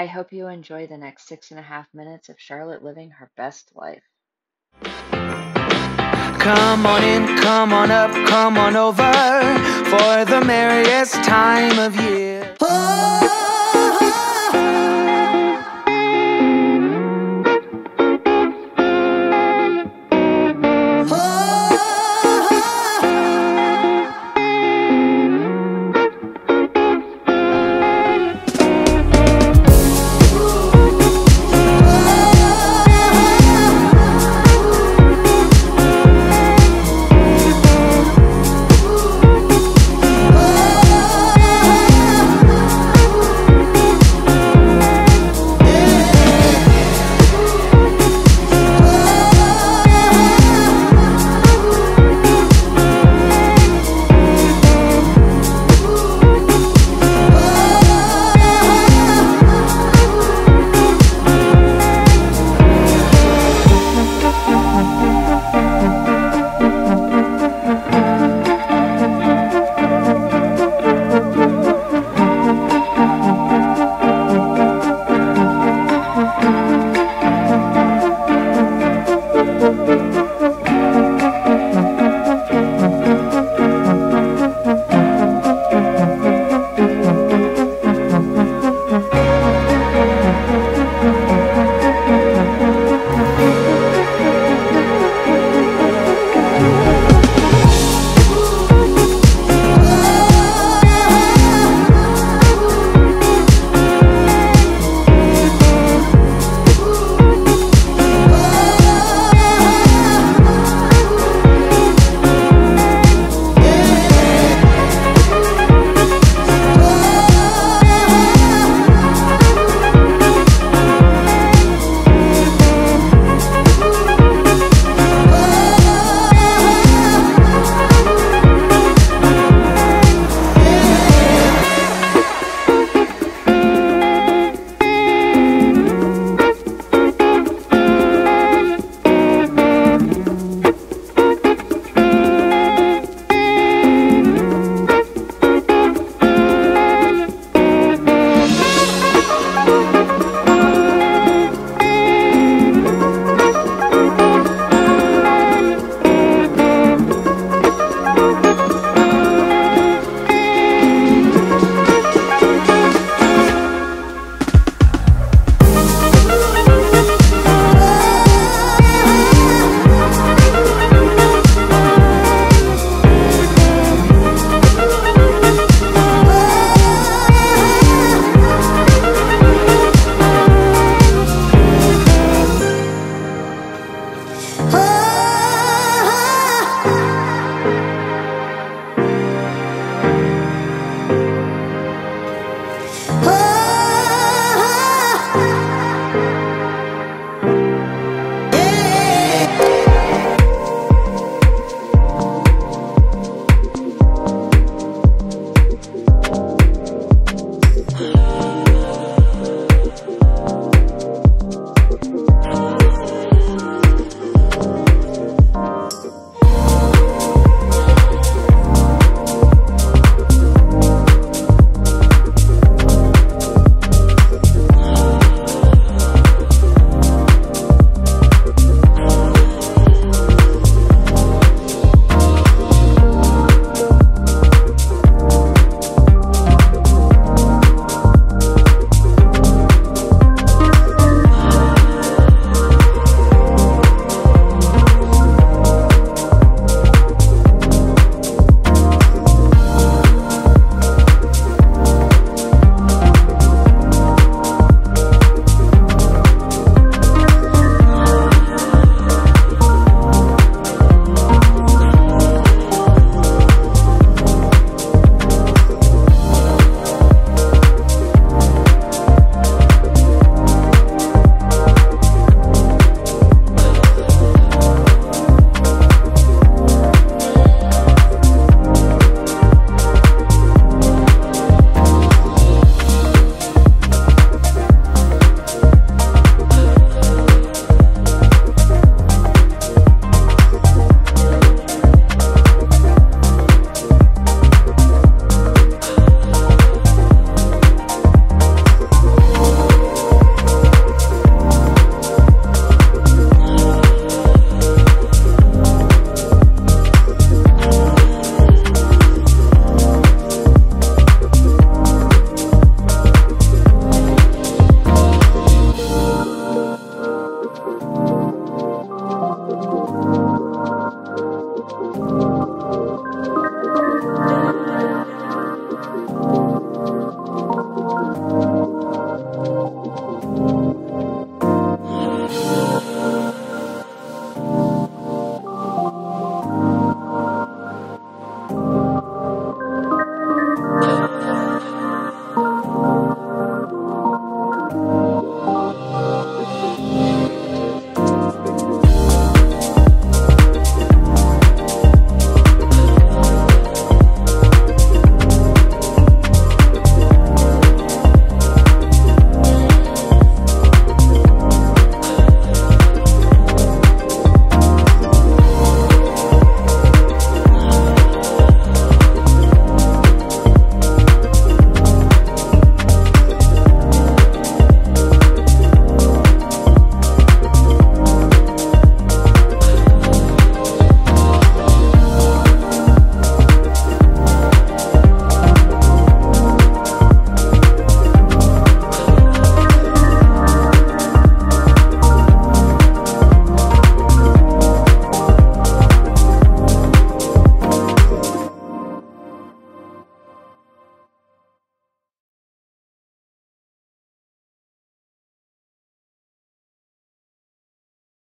I hope you enjoy the next six and a half minutes of Charlotte living her best life. Come on in, come on up, come on over for the merriest time of year.